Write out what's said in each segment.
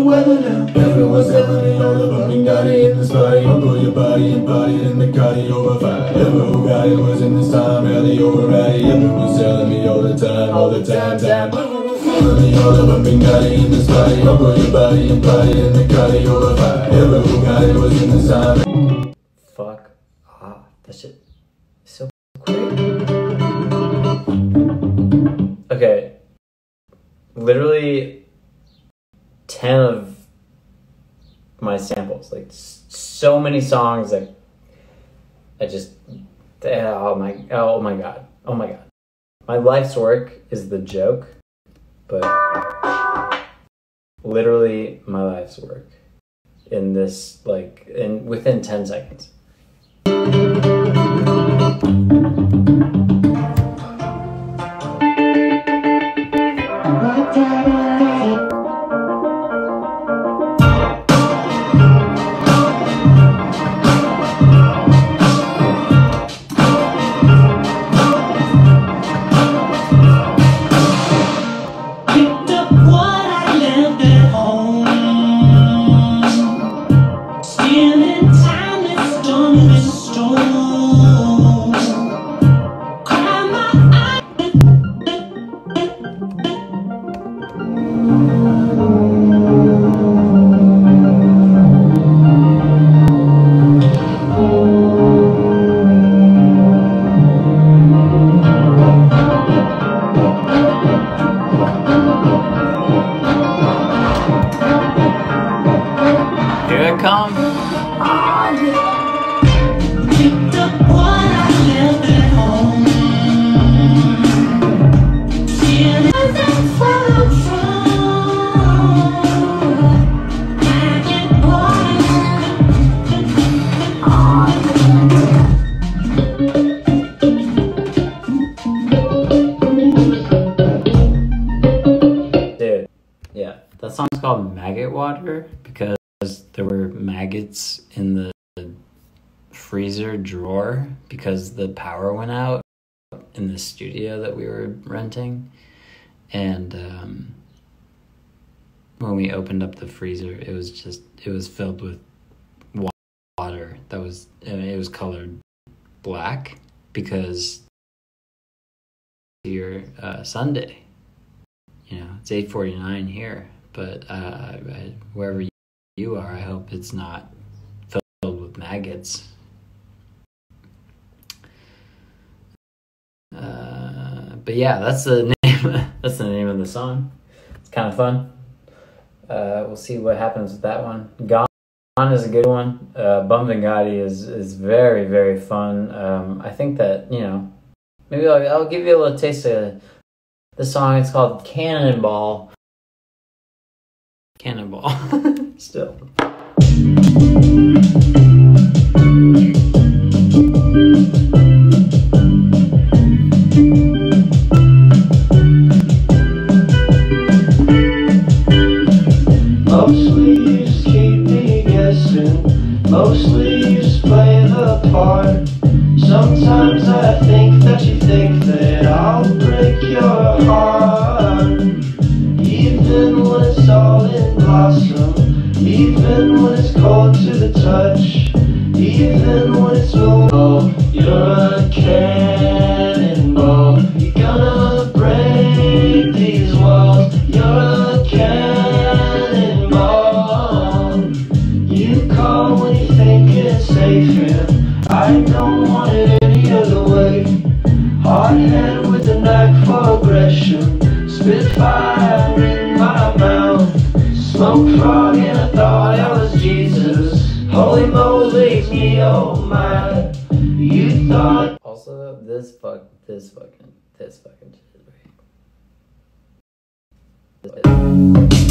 the weather now. Everyone's me all the got it in this body. Humble your body and body in the cardio fire. Ever who got it was in this time, really over ready. Everyone's telling me all the time, all the time, time. Telling me all the got it in this body. Humble your body and body in the cardio fire. Ever who got it was in this time. Fuck off. That shit so crazy. Okay. Literally 10 of my samples. Like, so many songs that I just. Oh my, oh my god. Oh my god. My life's work is the joke, but literally my life's work in this, like, in within 10 seconds. Water because there were maggots in the freezer drawer because the power went out in the studio that we were renting. And um, when we opened up the freezer, it was just, it was filled with water that was, it was colored black because your uh, Sunday you know it's 8.49 here but uh, wherever you are i hope it's not filled with maggots. Uh, but yeah that's the name that's the name of the song. It's kind of fun. Uh, we'll see what happens with that one. Gone is a good one. Uh, bum is is very very fun. Um, i think that you know maybe I'll, I'll give you a little taste of the song. Is called Cannonball. Cannonball. Still. Even when it's all in blossom. Even when it's cold to the touch. Even when it's low. You're a cannonball. You're gonna break these walls. You're a cannonball. You call when you think it's safe, and I don't want it any other way. Hard-headed with a knack for aggression, spitfire smoked frog and I thought I was Jesus. Holy moly, me oh my. You thought. Also, this fuck, this fucking, this fucking shit. Right?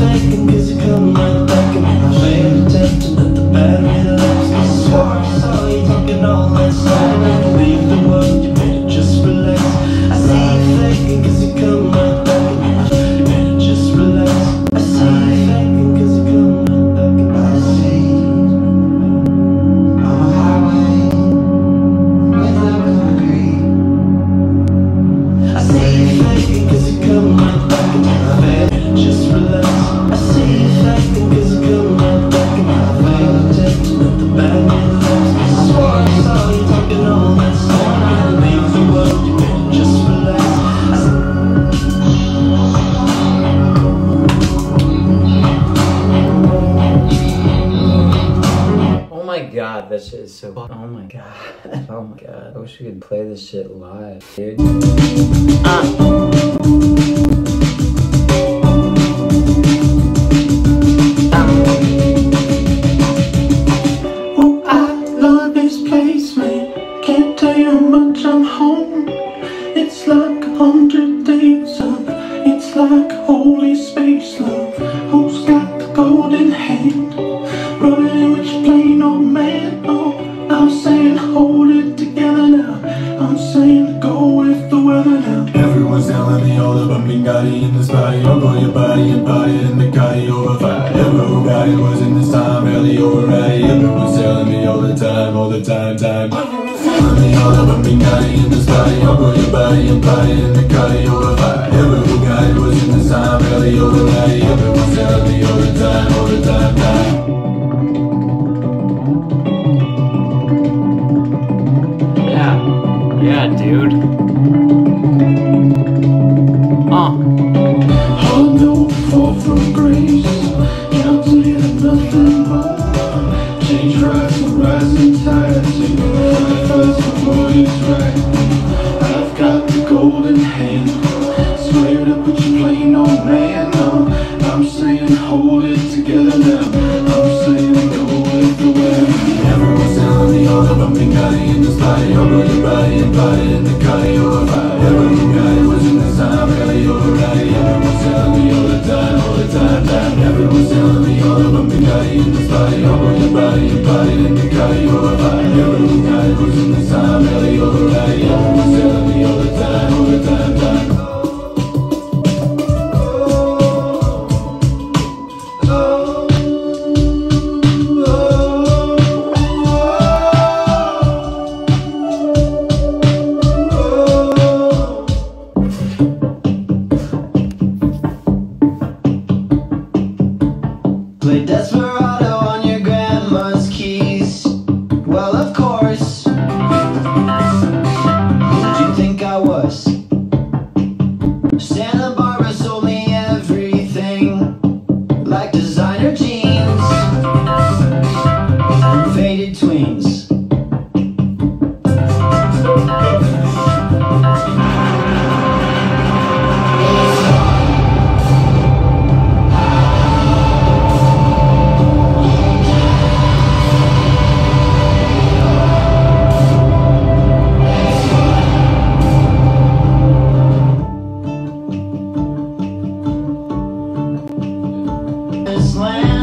See you faking cause god, that shit is so. Oh my god. Oh my god. I wish we could play this shit live, dude. Oh, in this body. I'll go your body and body in the Gotti over fire. Ever who got it was in this time, barely over right. Everyone's telling me all the time, all the time, time. Yeah. Yeah, dude. Uh. Oh no, fall from grace. Count to you nothing more. Change rise and rising tide. Take the first before it's right. Golden hand. Swear to put you plain old man. No, I'm saying hold it together now. I'm saying go with the wind. Everyone's telling me all the bumping Gotti in this body. Go your body and body in the Gotti over fire. Everyone got it was in this time, barely over right. Everyone's telling me all the time, all the time, time. Everyone's telling me all the bumping Gotti in this body. Go your body and body in the Gotti over plan.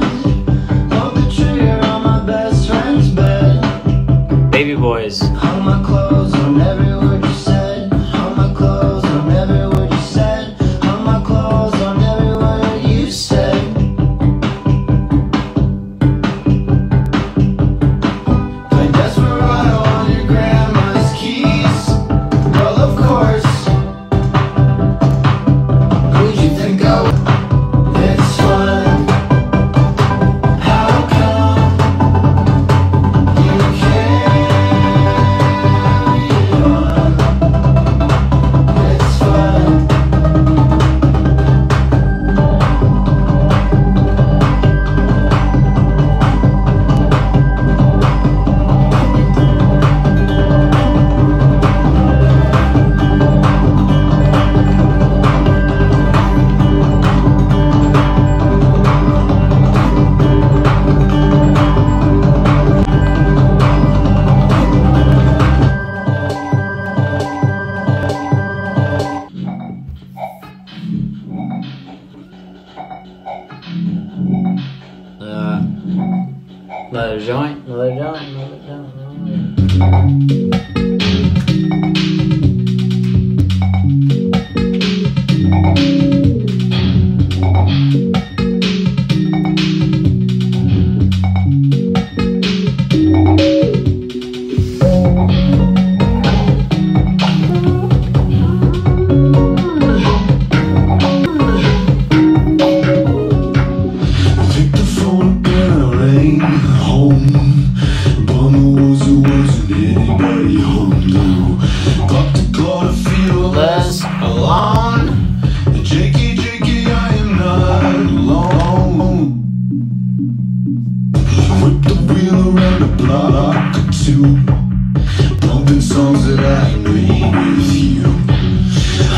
Another joint, another joint, another joint. Whip the wheel around the block or two. Bumping songs that I made with you.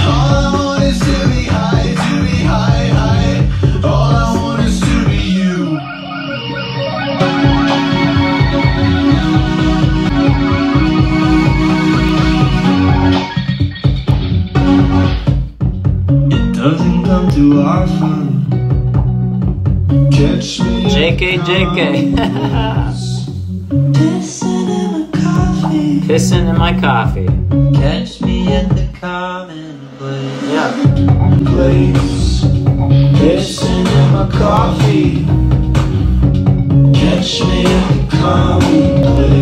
All I want is to be high, to be high, high. All I want is to be you. It doesn't come too often. Catch me. JK, JK. Pissing in my coffee. Pissing in my coffee. Catch me at the common place. Yeah. place. Pissing in my coffee. Catch me at the common place.